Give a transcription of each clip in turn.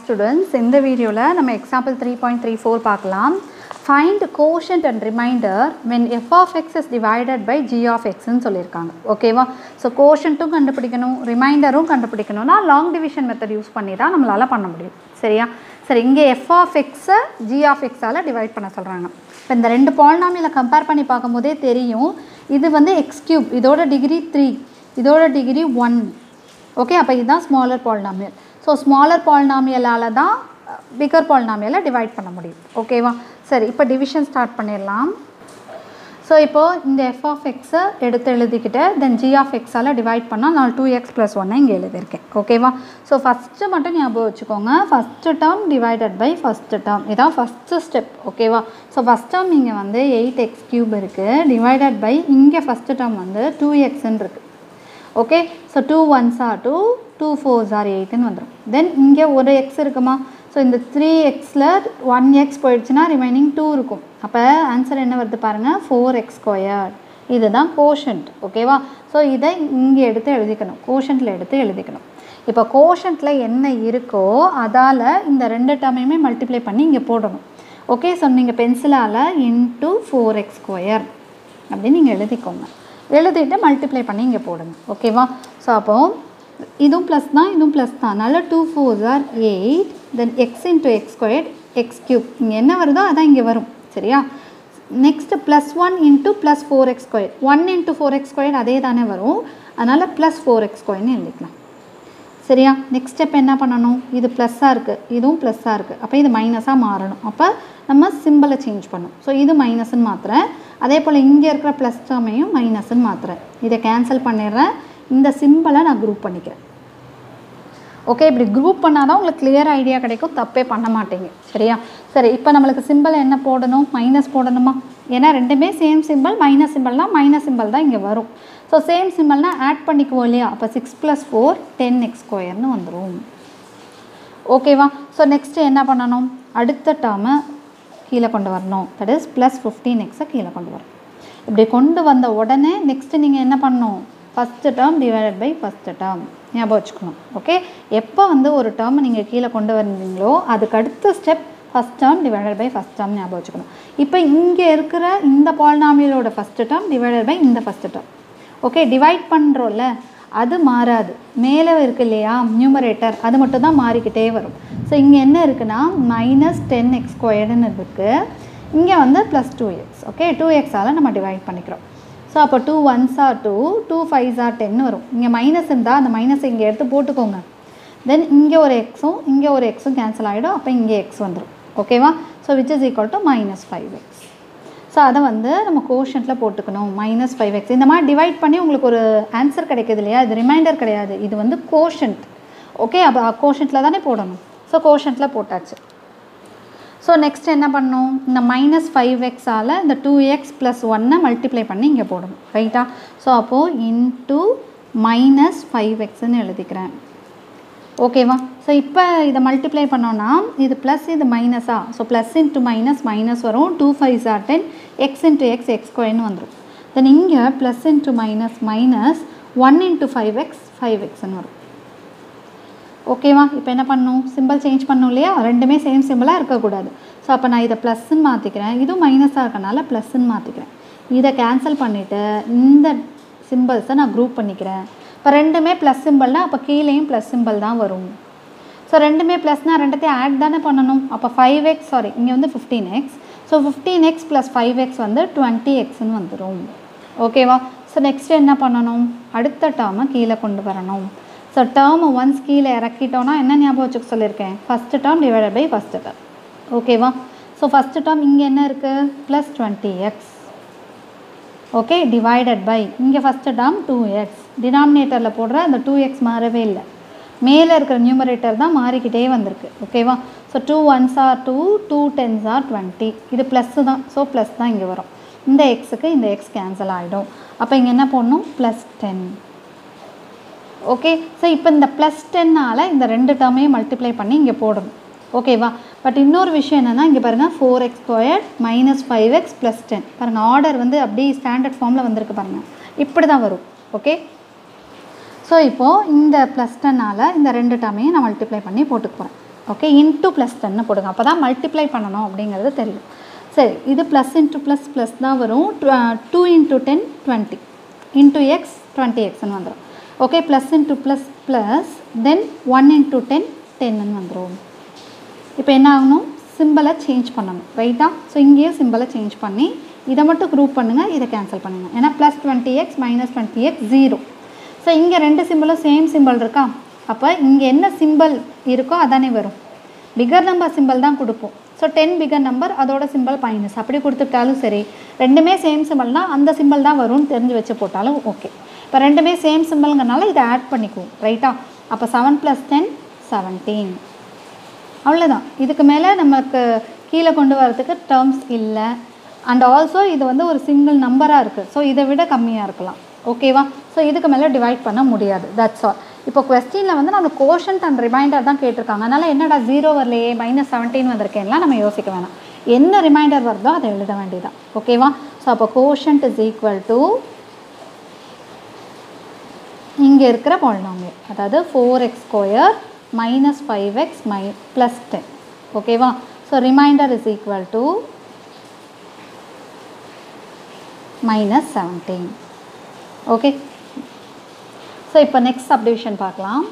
Students இந்த வீடியோவில் நம்ம example three point three four பார்க்கலாம். Find quotient and remainder when f of x is divided by g of எக்ஸ்ன்னு சொல்லியிருக்காங்க. ஓகேவா ஸோ கோஷன்ட்டும் கண்டுபிடிக்கணும் ரிமைண்டரும் கண்டுபிடிக்கணும்னா லாங் டிவிஷன் மெத்தட் யூஸ் பண்ணி தான் நம்மளால் பண்ண முடியும். சரியா? சரி இங்கே எஃப் ஆஃப் எக்ஸை ஜி ஆஃப் எக்ஸால் டிவைட் பண்ண சொல்கிறாங்க இப்போ இந்த ரெண்டு பால்னாமியில் கம்பேர் பண்ணி பார்க்கும்போதே தெரியும். இது வந்து எக்ஸ் கியூப் இதோட டிகிரி த்ரீ இதோட டிகிரி ஒன் ஓகே அப்போ இதுதான் ஸ்மாலர் பாலினாமியல் ஸோ ஸ்மாலர் பாலினாமியலால் தான் பிகர் பாலினாமியலை டிவைட் பண்ண முடியும். ஓகேவா சரி இப்போ டிவிஷன் ஸ்டார்ட் பண்ணிடலாம். ஸோ இப்போது இந்த எஃப் ஆஃப் எக்ஸை எடுத்து எழுதிக்கிட்டு தென் ஜி ஆஃப் எக்ஸால் டிவைட் பண்ணால் நான் டூ எக்ஸ் ப்ளஸ் ஒன்னை இங்கே எழுதியிருக்கேன். ஓகேவா ஸோ ஃபஸ்ட்டு மட்டும் ஞாபகம் வச்சுக்கோங்க. First term divided by first term இதான் ஃபஸ்ட்டு ஸ்டெப் ஓகேவா ஸோ ஃபஸ்ட் டேர்ம் இங்கே வந்து எயிட் எக்ஸ் க்யூப் இருக்குது டிவைடட் பை இங்கே ஃபஸ்ட்டு டேர்ம் வந்து டூ எக்ஸ்ன்னு இருக்குது okay so two ones are two two fours are எயிட்டுன்னு வந்துடும் தென் இங்கே ஒரு எக்ஸ் இருக்குமா? ஸோ இந்த த்ரீ எக்ஸில் ஒன் எக்ஸ் போயிடுச்சுன்னா ரிமைனிங் டூ இருக்கும். அப்போ ஆன்சர் என்ன வருது பாருங்கள் ஃபோர் எக்ஸ் ஸ்கொயர் இதுதான் கோஷன்ட் ஓகேவா ஸோ இதை இங்கே எடுத்து எழுதிக்கணும். கோஷன்ட்டில் எடுத்து எழுதிக்கணும். இப்போ கோஷன்ட்டில் என்ன இருக்கோ அதால் இந்த ரெண்டு டேர்மையுமே மல்டிப்ளை பண்ணி இங்கே போடணும். ஓகே ஸோ நீங்கள் பென்சிலால் இன்ட்டு ஃபோர் எக்ஸ் ஸ்கொயர் அப்படின்னு நீங்கள் எழுதிக்கோங்க. எழுதிட்டு மல்டிப்ளை பண்ணி இங்கே போடுங்க. ஓகேவா ஸோ அப்போது இதுவும் ப்ளஸ் தான் இதுவும் ப்ளஸ் தான். அதனால் two four are eight then x into x squared x cube இங்கே என்ன வருதோ அதான் இங்கே வரும் சரியா? Next plus one into plus four x square one into four x square அதே தானே வரும். அதனால் ப்ளஸ் ஃபோர் எக்ஸ் ஸ்கொயர்னு எழுதிக்கலாம். சரியா? நெக்ஸ்ட் ஸ்டெப் என்ன பண்ணணும்? இது ப்ளஸ்ஸாக இருக்குது இதுவும் ப்ளஸ்ஸாக இருக்குது அப்போ இது மைனஸாக மாறணும். அப்போ நம்ம சிம்பிளை சேஞ்ச் பண்ணணும். ஸோ இது மைனஸ்ன்னு மாத்திரை அதே போல் இங்கே இருக்கிற ப்ளஸ் டேர்மையும் மைனஸ்ன்னு மாத்திரை இதை கேன்சல் பண்ணிடுறேன். இந்த சிம்பிளை நான் குரூப் பண்ணிக்கிறேன். ஓகே இப்படி குரூப் பண்ணால் தான் உங்களுக்கு கிளியர் ஐடியா கிடைக்கும். தப்பே பண்ண மாட்டீங்க. சரியா? சரி இப்போ நம்மளுக்கு சிம்பிள் என்ன போடணும்? மைனஸ் போடணுமா? ஏன்னா ரெண்டுமே சேம் சிம்பிள் மைனஸ் சிம்பிள்னால் மைனஸ் சிம்பிள் தான் இங்கே வரும். ஸோ சேம் சிம்பிள்னால் ஆட் பண்ணிக்குவோம் இல்லையா? அப்போ six plus four ten x ஸ்கொயர்னு வந்துடும் ஓகேவா ஸோ நெக்ஸ்ட்டு என்ன பண்ணணும்? அடுத்த டேர்மை கீழே கொண்டு வரணும். தட் இஸ் ப்ளஸ் ஃபிஃப்டீன் எக்ஸை கீழே கொண்டு வரணும். இப்படி கொண்டு வந்த உடனே நெக்ஸ்ட்டு நீங்கள் என்ன பண்ணணும்? First term divided by first term ஞாபகம் வச்சுக்கணும். ஓகே எப்போ வந்து ஒரு டேர்மை நீங்கள் கீழே கொண்டு வந்தீங்களோ அதுக்கு அடுத்த step first term divided by first term ஞாபகம் வச்சுக்கணும். இப்போ இங்கே இருக்கிற இந்த பால்நாமியலோட ஃபஸ்ட்டு டேர்ம் டிவைடட் பை இந்த ஃபஸ்ட்டு டேர்ம் ஓகே டிவைட் பண்ணுறோம்ல அது மாறாது. மேலே இருக்கு இல்லையா? நியூமரேட்டர் அது மட்டும் தான் மாறிக்கிட்டே வரும். ஸோ இங்கே என்ன இருக்குன்னா மைனஸ் டென் எக்ஸ் ஸ்கொயர்டுன்னு இருக்குது இங்கே வந்து plus two x okay two எக்ஸால் நம்ம டிவைட் பண்ணிக்கிறோம். ஸோ அப்போ two ones are two two fives are ten வரும். இங்கே மைனஸ் இருந்தால் அந்த மைனஸை இங்கே எடுத்து போட்டுக்கோங்க. தென் இங்கே ஒரு எக்ஸும் இங்கே ஒரு எக்ஸும் கேன்சல் ஆகிடும் அப்போ இங்கே எக்ஸ் வந்துடும் ஓகேவா so which is equal to minus five x so அதை வந்து நம்ம கோஷன்ட்டில் போட்டுக்கணும். மைனஸ் ஃபைவ் எக்ஸ் இந்த மாதிரி டிவைட் பண்ணி உங்களுக்கு ஒரு ஆன்சர் கிடைக்கிது இல்லையா? இது ரிமைண்டர் கிடையாது. இது வந்து கோஷன்ட் ஓகே அப்போ கோஷன்ட்டில் தானே போடணும். ஸோ கோஷன்ட்டில் போட்டாச்சு. ஸோ நெக்ஸ்ட் என்ன பண்ணணும் இந்த மைனஸ் ஃபைவ் எக்ஸால் இந்த டூ எக்ஸ் ப்ளஸ் ஒன்னை மல்டிப்ளை பண்ணி இங்கே போடணும். ரைட்டா ஸோ அப்போது இன்டூ மைனஸ் ஃபைவ் எக்ஸ்ன்னு எழுதிக்கிறேன். ஓகேவா ஸோ இப்போ இதை மல்டிப்ளை பண்ணோன்னா இது ப்ளஸ் இது மைனஸா so plus into minus minus வரும். Two five are ten x into x x ஸ்கொயர்னு வந்துடும் தென் இங்கே plus into minus minus one into five x five எக்ஸ்ன்னு வரும். ஓகேவா இப்போ என்ன பண்ணணும் சிம்பிள் சேஞ்ச் பண்ணும் இல்லையா? ரெண்டுமே சேம் சிம்பிளாக இருக்கக்கூடாது. ஸோ அப்போ நான் இதை ப்ளஸ்ன்னு மாற்றிக்கிறேன் இதுவும் மைனஸாக இருக்கனால ப்ளஸ்ன்னு மாற்றிக்கிறேன் இதை கேன்சல் பண்ணிவிட்டு இந்த சிம்பிள்ஸை நான் குரூப் பண்ணிக்கிறேன். இப்போ ரெண்டுமே ப்ளஸ் சிம்பிள்னால் அப்போ கீழேயும் ப்ளஸ் சிம்பிள் தான் வரும். ஸோ ரெண்டுமே ப்ளஸ்னால் ரெண்டுத்தையும் ஆட் தானே பண்ணணும்? அப்போ ஃபைவ் எக்ஸ் சாரி இங்கே வந்து fifteen x so fifteen x plus five x வந்து டுவெண்ட்டி எக்ஸ்ன்னு வந்துடும் ஓகேவா ஸோ நெக்ஸ்ட் என்ன பண்ணணும்? அடுத்த டேர்மை கீழே கொண்டு வரணும். ஸோ டேர்ம் ஒன்ஸ் கீழே இறக்கிட்டோன்னா என்ன ஞாபகம் வச்சுக்க சொல்லியிருக்கேன்? First term divided by first term ஓகேவா ஸோ ஃபஸ்ட்டு டேர்ம் இங்கே என்ன இருக்குது plus twenty x okay divided by இங்கே ஃபஸ்ட்டு டேர்ம் டூ எக்ஸ் டினாமினேட்டரில் போடுற அந்த டூ எக்ஸ் மாறவே இல்லை. மேலே இருக்கிற நியூமரேட்டர் தான் மாறிக்கிட்டே வந்திருக்கு. ஓகேவா so two ones are two two tens are twenty இது ப்ளஸ்ஸு தான். ஸோ ப்ளஸ் தான் இங்கே வரும். இந்த எக்ஸுக்கு இந்த எக்ஸ் கேன்சல் ஆகிடும் அப்போ இங்கே என்ன போடணும்? ப்ளஸ் டென் ஓகே ஸோ இப்போ இந்த ப்ளஸ் டென்னால் இந்த ரெண்டு டேர்மையும் மல்டிப்ளை பண்ணி இங்கே போடணும். ஓகேவா பட் இன்னொரு விஷயம் என்னென்னா இங்கே பாருங்கள் four x square minus five x plus ten பாருங்கள் ஆர்டர் வந்து அப்படியே ஸ்டாண்டர்ட் ஃபார்மில் வந்திருக்கு பாருங்கள் இப்படி தான் வரும். ஓகே ஸோ இப்போது இந்த ப்ளஸ் டென்னால் இந்த ரெண்டு டேர்மையும் நான் மல்டிப்ளை பண்ணி போட்டுக்கு போகிறேன் ஓகே இன்ட்டு ப்ளஸ் டென்னு போடுங்க. அப்போ தான் மல்டிப்ளை பண்ணணும் அப்படிங்கிறது தெரியும். சரி இது ப்ளஸ் இன்ட்டு ப்ளஸ் ப்ளஸ் தான் வரும். Two into ten twenty into x twenty எக்ஸ்னு வந்துடும் okay plus into plus plus then one into ten டென்னு வந்துடும் இப்போ என்ன ஆகணும்? சிம்பிளை சேஞ்ச் பண்ணணும் ரைட்டா ஸோ இங்கேயே சிம்பிளை சேஞ்ச் பண்ணி இதை மட்டும் குரூப் பண்ணுங்கள் இதை கேன்சல் பண்ணுங்கள் ஏன்னா plus twenty x minus twenty x zero so இங்கே ரெண்டு சிம்பிளும் சேம் சிம்பிள் இருக்கா? அப்போ இங்கே என்ன சிம்பிள் இருக்கோ அதானே வரும். பிகர் நம்பர் சிம்பிள் தான் கொடுப்போம். ஸோ டென் பிகர் நம்பர் அதோட சிம்பிள் மைனஸ் அப்படி கொடுத்துட்டாலும் சரி ரெண்டுமே சேம் சிம்பிள்னால் அந்த சிம்பிள் தான் வரும்னு தெரிஞ்சு வச்சு போட்டாலும் ஓகே இப்போ ரெண்டுமே சேம் சிம்பிள்ங்கிறனால இதை ஆட் பண்ணிக்குவோம் ரைட்டா அப்போ செவன் ப்ளஸ் டென் செவன்டீன் அவ்வளோதான் இதுக்கு மேலே நமக்கு கீழே கொண்டு வரதுக்கு டேர்ம்ஸ் இல்லை. அண்ட் ஆல்சோ இது வந்து ஒரு சிங்கிள் நம்பராக இருக்குது ஸோ இதை விட கம்மியாக இருக்கலாம். ஓகேவா ஸோ இதுக்கு மேலே டிவைட் பண்ண முடியாது. தட்ஸ் ஆல் இப்போ கொஸ்டினில் வந்து நம்ம கோஷன்ட் அண்ட் ரிமைண்டர் தான் கேட்டிருக்காங்க. அதனால் என்னடா ஜீரோ வரலையே மைனஸ் செவன்டீன் வந்திருக்கேன்லாம் நம்ம யோசிக்க வேணாம். என்ன ரிமைண்டர் வருதோ அதை எழுத வேண்டியதான் ஓகேவா ஸோ அப்போ கோஷன்ட் இஸ் ஈக்குவல் டு இங்கே இருக்கிற பாலினாமியல் அதாவது four x square minus five x my plus ten ஓகேவா so remainder is equal to minus seventeen okay so இப்போ நெக்ஸ்ட் சப்டிவிஷன் பார்க்கலாம்.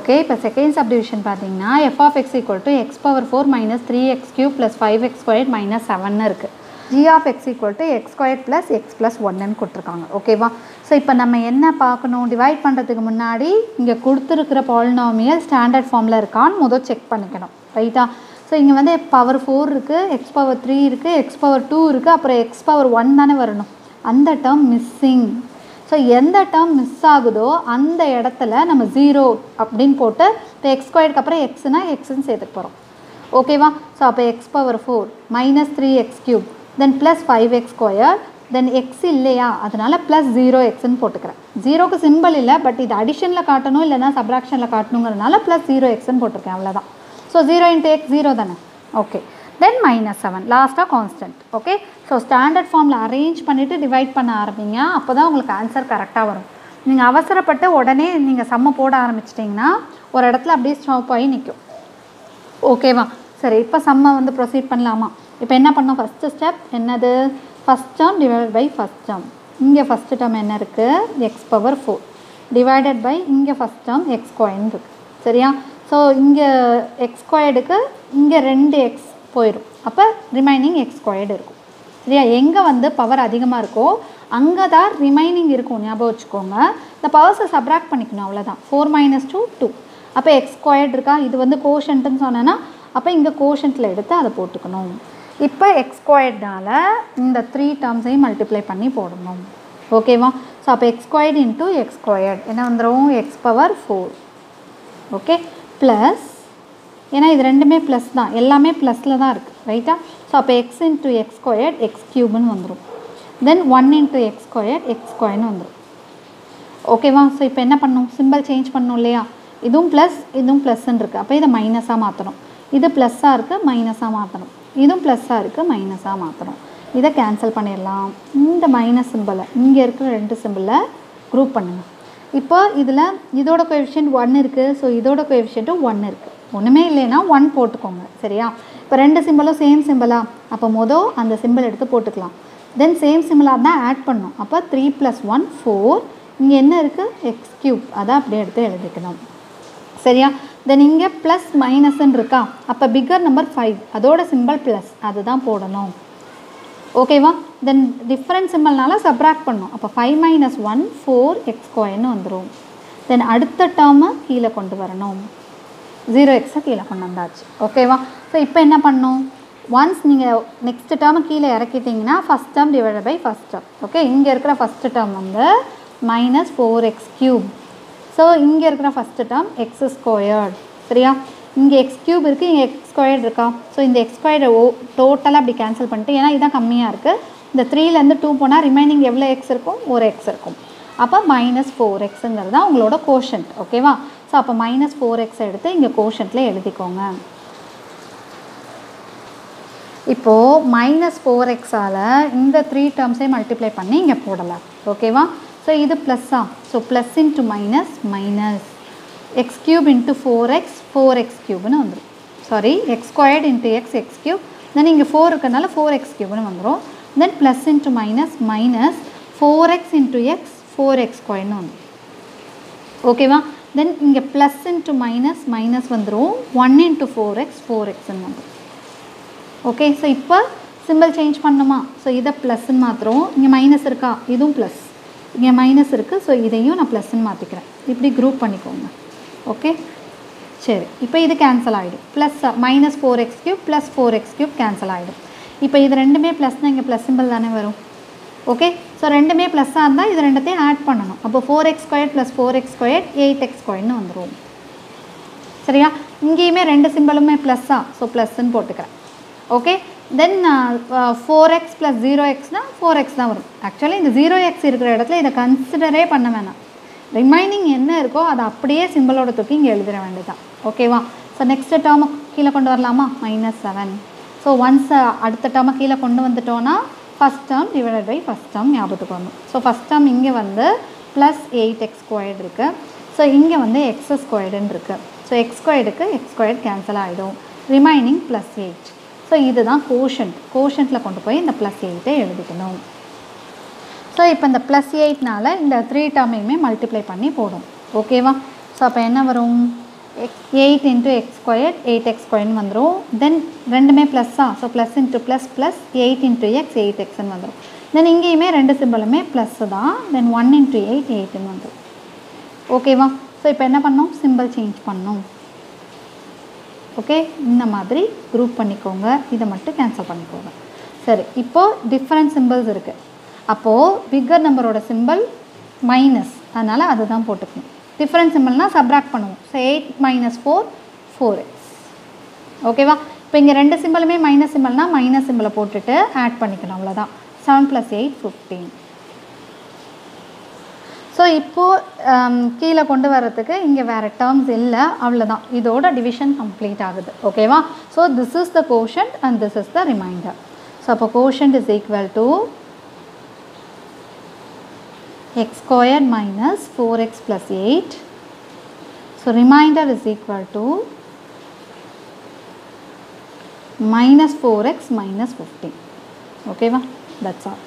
ஓகே இப்போ செகண்ட் சப்டிவிஷன் பார்த்தீங்கன்னா f of x equal to x power four minus three x cube plus five x square minus செவன்னு இருக்குது g of x equal to x square plus x plus ஒன்னு கொடுத்துருக்காங்க. ஓகேவா so இப்போ நம்ம என்ன பார்க்கணும்? டிவைட் பண்ணுறதுக்கு முன்னாடி இங்கே கொடுத்துருக்கிற பாலினாமியல் ஸ்டாண்டர்ட் ஃபார்மில் இருக்கான்னு முதல் செக் பண்ணிக்கணும். ரைட்டா ஸோ இங்கே வந்து பவர் ஃபோர் இருக்குது எக்ஸ் பவர் த்ரீ இருக்குது எக்ஸ் பவர் டூ இருக்குது அப்புறம் எக்ஸ் பவர் ஒன் தானே வரணும். அந்த டேர்ம் மிஸ்ஸிங் ஸோ எந்த டேர்ம் மிஸ் ஆகுதோ அந்த இடத்துல நம்ம ஜீரோ அப்படின்னு போட்டு இப்போ எக்ஸ் ஸ்கொயர்க்கு அப்புறம் எக்ஸ்னா எக்ஸ்ன்னு சேர்த்துக்க போகிறோம் ஓகேவா ஸோ அப்போ x power four minus three x cube then plus five x square then x இல்லையா? அதனால் ப்ளஸ் ஜீரோ எக்ஸ்ன்னு போட்டுக்கிறேன். ஜீரோக்கு சிம்பிள் இல்லை பட் இது அடிஷனில் காட்டணும் இல்லைனா சப்ராக்ஷனில் காட்டணுங்கிறதுனால ப்ளஸ் ஜீரோ எக்ஸ்ன்னு போட்டிருக்கேன் அவ்வளோதான் so zero into x zero தானே? ஓகே தென் மைனஸ் செவன் லாஸ்ட்டாக கான்ஸ்டன்ட் ஓகே ஸோ ஸ்டாண்டர்ட் ஃபார்மில் அரேஞ்ச் பண்ணிவிட்டு டிவைட் பண்ண ஆரம்பிங்க அப்போ தான் உங்களுக்கு ஆன்சர் கரெக்டாக வரும். நீங்கள் அவசரப்பட்டு உடனே நீங்கள் செம்ம போட ஆரம்பிச்சிட்டிங்கன்னா ஒரு இடத்துல அப்படியே ஸ்டாப் ஆகி நிற்கும் ஓகேவா சரி இப்போ சம்மை வந்து ப்ரொசீட் பண்ணலாமா? இப்போ என்ன பண்ணோம்? ஃபஸ்ட்டு ஸ்டெப் என்னது? First term divided by first term இங்கே ஃபஸ்ட்டு டேர்ம் என்ன இருக்குது x power four divided by இங்கே ஃபஸ்ட் டேர்ம் எக்ஸ் ஸ்கொயர்னு இருக்குது சரியா? ஸோ இங்கே எக்ஸ் ஸ்கொயர்டுக்கு இங்கே ரெண்டு எக்ஸ் போயிடும் அப்போ ரிமைனிங் எக்ஸ் ஸ்கொயர்டு இருக்கும். சரியா? எங்கே வந்து பவர் அதிகமாக இருக்கோ அங்கே தான் ரிமைனிங் இருக்கும். ஞாபகம் வச்சுக்கோங்க. இந்த பவர்ஸை சப்ராக்ட் பண்ணிக்கணும். அவ்வளோதான் ஃபோர் மைனஸ் டூ டூ அப்போ எக்ஸ் ஸ்கொயர்டு இருக்கா? இது வந்து கோஷன்ட்டுன்னு சொன்னேன்னா அப்போ இங்கே கோஷன்ட்டில் எடுத்து அதை போட்டுக்கணும். இப்போ எக்ஸ்கொயர்டால் இந்த த்ரீ டேர்ம்ஸையும் மல்டிப்ளை பண்ணி போடணும். ஓகேவா ஸோ அப்போ எக்ஸ் இன்ட்டு எக்ஸ் என்ன வந்துடும் x power four okay plus ஏன்னா இது ரெண்டுமே ப்ளஸ் தான். எல்லாமே ப்ளஸில் தான் இருக்குது ரைட்டா ஸோ அப்போ x into x squared x க்யூப்னு வந்துடும் then one into x square x ஸ்கொயர்னு வந்துடும் ஓகேவா ஸோ இப்போ என்ன பண்ணணும் சிம்பிள் சேஞ்ச் பண்ணும் இல்லையா? இதுவும் ப்ளஸ் இதுவும் ப்ளஸ்ன்னு இருக்குது அப்போ இதை மைனஸாக மாற்றணும் இது ப்ளஸ்ஸாக இருக்குது மைனஸாக மாற்றணும் இதுவும் ப்ளஸ்ஸாக இருக்குது மைனஸாக மாற்றணும் இதை கேன்சல் பண்ணிடலாம் இந்த மைனஸ் சிம்பிளை இங்கே இருக்கிற ரெண்டு சிம்பிளை குரூப் பண்ணுங்கள் இப்போ இதில் இதோட கொஎஃபிஷியன்ட் ஒன் இருக்குது ஸோ இதோட கொஎஃபிஷியன்ட்டும் ஒன் இருக்குது ஒன்றுமே இல்லைன்னா ஒன் போட்டுக்கோங்க சரியா? இப்போ ரெண்டு சிம்பிளும் சேம் சிம்பிளா அப்போ மொதல் அந்த சிம்பிள் எடுத்து போட்டுக்கலாம். தென் சேம் சிம்பிளாக தான் ஆட் பண்ணும். அப்போ த்ரீ ப்ளஸ் ஒன் ஃபோர் இங்கே என்ன இருக்குது எக்ஸ் கியூப் அதை அப்படியே எடுத்து எழுதிக்கணும். சரியா? தென் இங்கே ப்ளஸ் மைனஸ்ன்னு இருக்கா? அப்போ பிக்கர் நம்பர் ஃபைவ் அதோட சிம்பிள் ப்ளஸ் அதுதான் போடணும். ஓகேவா தென் டிஃப்ரெண்ட் சிம்பிள்னால சப்ராக்ட் பண்ணும். அப்போ five minus one four x கோயின்னு வந்துடும் தென் அடுத்த டேர்மை கீழே கொண்டு வரணும். ஜீரோ எக்ஸை கீழே கொண்டு வந்தாச்சு. ஓகேவா ஸோ இப்போ என்ன பண்ணணும் ஒன்ஸ் நீங்கள் நெக்ஸ்ட் டேர்மை கீழே இறக்கிட்டிங்கன்னா first term divide by first term okay இங்கே இருக்கிற ஃபஸ்ட் டேர்ம் வந்து minus four x cube so இங்கே இருக்கிற ஃபஸ்ட்டு டேர்ம் எக்ஸ் ஸ்கொயர்ட் சரியா? இங்கே எக்ஸ் க்யூப் இருக்குது இங்கே எக்ஸ் ஸ்கொயர்ட் இருக்கா? ஸோ இந்த எக்ஸ் ஓ டோட்டலாக அப்படி கேன்சல் பண்ணிட்டு ஏன்னா இதான் கம்மியாக இருக்குது இந்த த்ரீலேருந்து டூ போனால் ரிமைனிங் எவ்வளோ எக்ஸ் இருக்கும்? ஒரு எக்ஸ் இருக்கும். அப்போ மைனஸ் ஃபோர் எக்ஸுங்கிறது தான் உங்களோட கோஷன்ட் ஓகேவா ஸோ அப்போ மைனஸ் ஃபோர் எக்ஸ் எடுத்து இங்கே கோஷன்ட்டில் எழுதிக்கோங்க. இப்போது மைனஸ் ஃபோர் எக்ஸால் இந்த த்ரீ டேர்ம்ஸையும் மல்டிப்ளை பண்ணி இங்கே போடலாம் ஓகேவா ஸோ இது ப்ளஸ்ஸா so plus into minus minus x cube into four x four x கியூப்னு வந்துடும் sorry x squared into x x cube then இங்கே ஃபோர் இருக்கனால ஃபோர் எக்ஸ் கியூப்னு வந்துடும் then plus into minus minus four x into x four x ஸ்கொயர்னு வந்துடும் ஓகேவா then இங்கே plus into minus minus வந்துடும் one into four x four எக்ஸ்ன்னு வந்துடும் ஓகே ஸோ இப்போ சிம்பிள் சேஞ்ச் பண்ணுமா? ஸோ இதை ப்ளஸ்ன்னு மாத்திரம் இங்கே மைனஸ் இருக்கா? இதுவும் ப்ளஸ் இங்கே மைனஸ் இருக்குது ஸோ இதையும் நான் ப்ளஸ்ன்னு மாற்றிக்கிறேன் இப்படி குரூப் பண்ணிக்கோங்க. ஓகே சரி. இப்போ இது கேன்சல் ஆகிடும் plus minus four x cube plus four x cube cancel ஆகிடும் இப்போ இது ரெண்டுமே ப்ளஸ்னால் இங்கே ப்ளஸ் சிம்பிள் தானே வரும்? ஓகே ஸோ ரெண்டுமே ப்ளஸ்ஸாக இருந்தால் இது ரெண்டுத்தையும் ஆட் பண்ணணும். அப்போ four x square plus four x square eight x ஸ்கொயர்னு வந்துடும் சரியா? இங்கேயுமே ரெண்டு சிம்பிளுமே ப்ளஸ்ஸாக ஸோ ப்ளஸ்ன்னு போட்டுக்கிறேன். Okay then four x plus zero எக்ஸ்னால் four x தான் வரும். ஆக்சுவலி இந்த ஜீரோ எக்ஸ் இருக்கிற இடத்துல இதை கன்சிடரே பண்ண வேணாம். ரிமைனிங் என்ன இருக்கோ அதை அப்படியே சிம்பிளோட தூக்கி இங்கே எழுதிட வேண்டியதான் ஓகேவா ஸோ நெக்ஸ்ட் டேர்மை கீழே கொண்டு வரலாமா? மைனஸ் செவன் ஸோ ஒன்ஸ் அடுத்த டேர்மை கீழே கொண்டு வந்துட்டோன்னா first term divided by first term ஞாபகத்துக்கு வரணும். ஸோ ஃபஸ்ட் டேர்ம் இங்கே வந்து ப்ளஸ் எயிட் எக்ஸ் ஸ்கொயர்டு இருக்குது ஸோ இங்கே வந்து எக்ஸ் ஸ்கொயர்டுன்னு இருக்குது ஸோ எக்ஸ் ஸ்கொயர்டுக்கு எக்ஸ் ஸ்கொயர்ட் கேன்சல் ஆகிடும் ரிமைனிங் ப்ளஸ் எயிட் ஸோ இதுதான் கோஷன்ட் கோஷன்ட்டில் கொண்டு போய் இந்த ப்ளஸ் எயிட்டை எழுதிக்கணும். ஸோ இப்போ இந்த ப்ளஸ் எயிட்னால இந்த த்ரீ டேர்மையுமே மல்டிப்ளை பண்ணி போடும். ஓகேவா ஸோ அப்போ என்ன வரும்? X eight into x square eight x ஸ்கொயர்னு வந்துடும் தென் ரெண்டுமே ப்ளஸ்ஸா so plus into plus plus eight into x eight எக்ஸ்னு வந்துடும் தென் இங்கேயுமே ரெண்டு சிம்பிளுமே ப்ளஸ்ஸு தான். தென் ஒன் இன்ட்டு எயிட் எயிட்டுன்னு வந்துடும் ஓகேவா ஸோ இப்போ என்ன பண்ணோம்? சிம்பிள் சேஞ்ச் பண்ணோம். ஓகே இந்த மாதிரி குரூப் பண்ணிக்கோங்க. இதை மட்டும் கேன்சல் பண்ணிக்கோங்க. சரி இப்போது டிஃப்ரெண்ட் சிம்பிள்ஸ் இருக்குது அப்போது பிக்கர் நம்பரோட சிம்பிள் மைனஸ் அதனால் அதுதான் போட்டுக்கணும். டிஃப்ரெண்ட் சிம்பிள்னால் சப்ராக்ட் பண்ணுவோம். So eight minus four four x ஓகேவா இப்போ இங்கே ரெண்டு சிம்பிளுமே மைனஸ் சிம்பிள்னால் மைனஸ் சிம்பிளை போட்டுட்டு ஆட் பண்ணிக்கணும். அவ்வளோதான் seven plus eight fifteen so இப்போது um, கீழே கொண்டு வர்றதுக்கு இங்கே வேறு டேர்ம்ஸ் இல்லை அவ்வளோதான் இதோட டிவிஷன் கம்ப்ளீட் ஆகுது ஓகேவா so this is the quotient and this is the remainder so அப்போ quotient is equal to x squared minus 4x plus 8. So remainder is equal minus minus 4x minus 15. Okay, that's all.